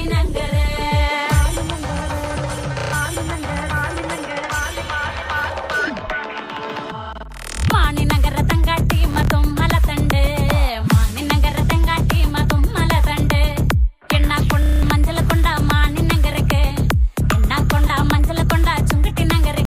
happy Nangare.